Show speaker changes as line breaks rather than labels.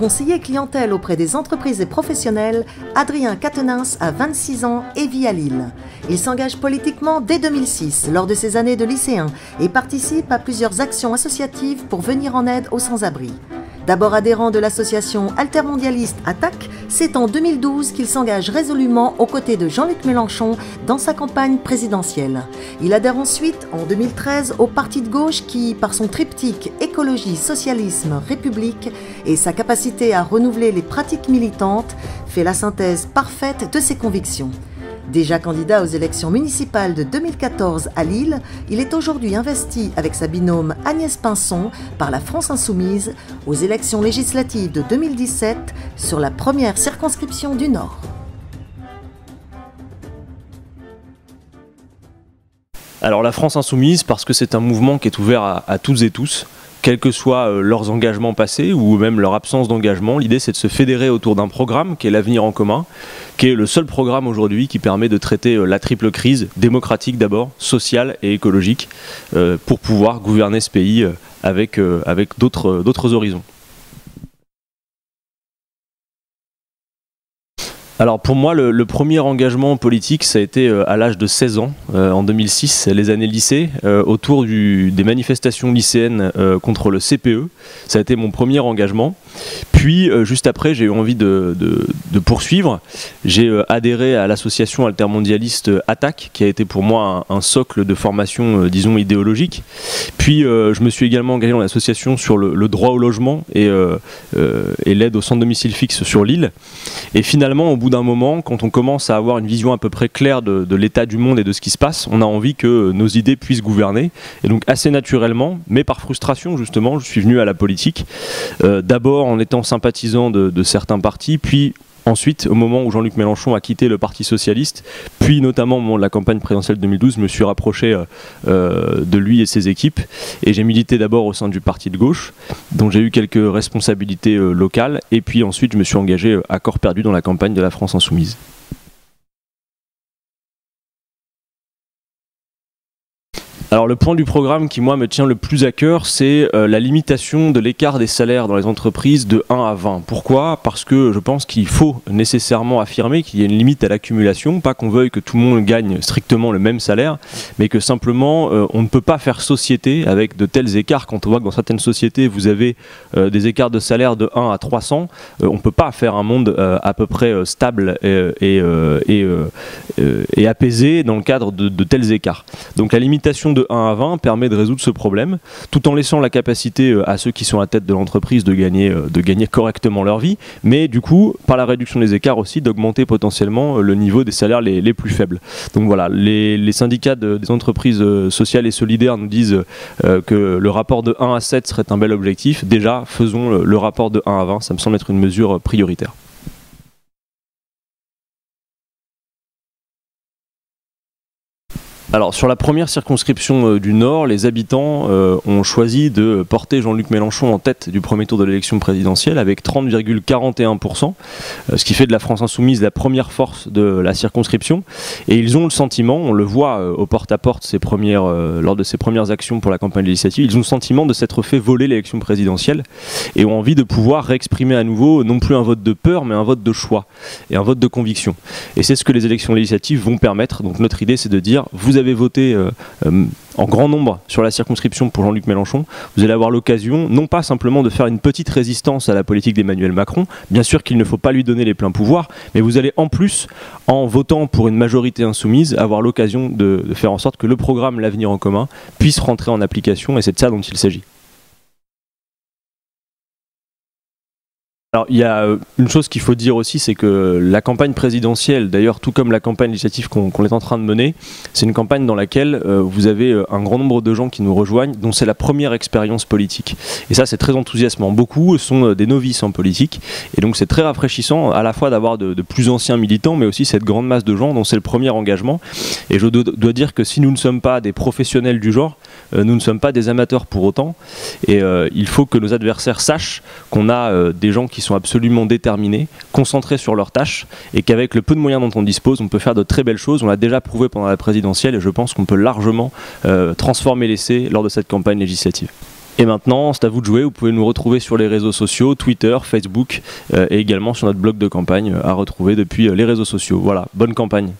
Conseiller clientèle auprès des entreprises et professionnels, Adrien Catenins a 26 ans et vit à Lille. Il s'engage politiquement dès 2006, lors de ses années de lycéen, et participe à plusieurs actions associatives pour venir en aide aux sans-abri. D'abord adhérent de l'association altermondialiste ATTAC, c'est en 2012 qu'il s'engage résolument aux côtés de Jean-Luc Mélenchon dans sa campagne présidentielle. Il adhère ensuite, en 2013, au parti de gauche qui, par son triptyque écologie, socialisme, république et sa capacité à renouveler les pratiques militantes, fait la synthèse parfaite de ses convictions. Déjà candidat aux élections municipales de 2014 à Lille, il est aujourd'hui investi avec sa binôme Agnès Pinson par la France Insoumise aux élections législatives de 2017 sur la première circonscription du Nord.
Alors la France Insoumise, parce que c'est un mouvement qui est ouvert à, à tous et tous, quels que soient euh, leurs engagements passés ou même leur absence d'engagement. L'idée, c'est de se fédérer autour d'un programme qui est l'avenir en commun, qui est le seul programme aujourd'hui qui permet de traiter euh, la triple crise, démocratique d'abord, sociale et écologique, euh, pour pouvoir gouverner ce pays avec, avec d'autres horizons. Alors pour moi, le, premier engagement politique, ça a été euh, à l'âge de 16 ans, euh, en 2006, les années lycée, euh, autour des manifestations lycéennes contre le CPE. Ça a été mon premier engagement. Puis, juste après, j'ai eu envie de, poursuivre. J'ai adhéré à l'association altermondialiste ATTAC, qui a été pour moi un, socle de formation, disons, idéologique. Puis, je me suis également engagé dans l'association sur le, droit au logement et, l'aide au centre domicile fixe sur l'île. Et finalement, au bout d'un moment, quand on commence à avoir une vision à peu près claire de, l'état du monde et de ce qui se passe, on a envie que nos idées puissent gouverner. Et donc assez naturellement, mais par frustration justement, je suis venu à la politique. Euh, d'abord en étant sympathisant de, certains partis, puis Ensuite, au moment où Jean-Luc Mélenchon a quitté le Parti Socialiste, puis notamment au moment de la campagne présidentielle 2012, je me suis rapproché euh, euh, de lui et ses équipes. Et j'ai milité d'abord au sein du Parti de gauche, dont j'ai eu quelques responsabilités euh, locales. Et puis ensuite, je me suis engagé à corps perdu dans la campagne de la France Insoumise. Alors le point du programme qui moi me tient le plus à cœur, c'est euh, la limitation de l'écart des salaires dans les entreprises de 1 à 20. Pourquoi? Parce que je pense qu'il faut nécessairement affirmer qu'il y a une limite à l'accumulation, pas qu'on veuille que tout le monde gagne strictement le même salaire, mais que simplement euh, on ne peut pas faire société avec de tels écarts. Quand on voit que dans certaines sociétés vous avez euh, des écarts de salaire de 1 à 300, on ne peut pas faire un monde à peu près stable et, apaisé dans le cadre de, de tels écarts. Donc la limitation de 1 à 20 permet de résoudre ce problème, tout en laissant la capacité euh, à ceux qui sont à la tête de l'entreprise de gagner, euh, de gagner correctement leur vie, mais du coup, par la réduction des écarts aussi, d'augmenter potentiellement euh, le niveau des salaires les, plus faibles. Donc voilà, les, syndicats des entreprises sociales et solidaires nous disent que le rapport de 1 à 7 serait un bel objectif. Déjà, faisons le rapport de 1 à 20, ça me semble être une mesure prioritaire. Alors sur la première circonscription euh, du Nord, les habitants euh, ont choisi de porter Jean-Luc Mélenchon en tête du premier tour de l'élection présidentielle avec 30,41%, euh, ce qui fait de la France insoumise la première force de la circonscription. Et ils ont le sentiment, on le voit au porte-à-porte ces premières, lors de ses premières actions pour la campagne législative, ils ont le sentiment de s'être fait voler l'élection présidentielle et ont envie de pouvoir réexprimer à nouveau non plus un vote de peur mais un vote de choix et un vote de conviction. Et c'est ce que les élections législatives vont permettre. Donc notre idée c'est de dire vous avez voté euh, euh, en grand nombre sur la circonscription pour Jean-Luc Mélenchon, vous allez avoir l'occasion non pas simplement de faire une petite résistance à la politique d'Emmanuel Macron, bien sûr qu'il ne faut pas lui donner les pleins pouvoirs, mais vous allez en plus, en votant pour une majorité insoumise, avoir l'occasion de, de faire en sorte que le programme L'avenir en commun puisse rentrer en application, et c'est de ça dont il s'agit. Alors il y a euh, une chose qu'il faut dire aussi, c'est que la campagne présidentielle, d'ailleurs tout comme la campagne législative qu'on est en train de mener, c'est une campagne dans laquelle euh, vous avez euh, un grand nombre de gens qui nous rejoignent, dont c'est la première expérience politique. Et ça c'est très enthousiasmant. Beaucoup sont des novices en politique, et donc c'est très rafraîchissant à la fois d'avoir de, plus anciens militants, mais aussi cette grande masse de gens dont c'est le premier engagement. Et je dois, dire que si nous ne sommes pas des professionnels du genre, nous ne sommes pas des amateurs pour autant, et il faut que nos adversaires sachent qu'on a des gens qui sont absolument déterminés, concentrés sur leurs tâches, et qu'avec le peu de moyens dont on dispose, on peut faire de très belles choses. On l'a déjà prouvé pendant la présidentielle, et je pense qu'on peut largement euh, transformer l'essai lors de cette campagne législative. Et maintenant, c'est à vous de jouer. Vous pouvez nous retrouver sur les réseaux sociaux, Twitter, Facebook et également sur notre blog de campagne à retrouver depuis les réseaux sociaux. Voilà, bonne campagne.